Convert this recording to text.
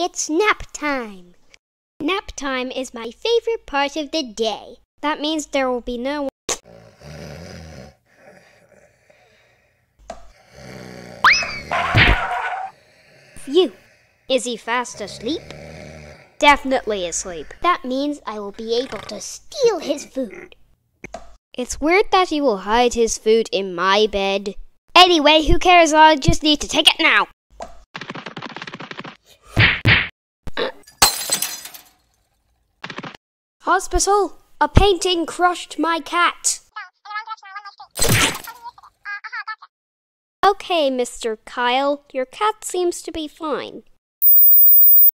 It's nap time! Nap time is my favorite part of the day. That means there will be no You. Is he fast asleep? Definitely asleep. That means I will be able to steal his food. It's weird that he will hide his food in my bed. Anyway, who cares? I just need to take it now. Hospital! A painting crushed my cat. Okay, Mr. Kyle, your cat seems to be fine.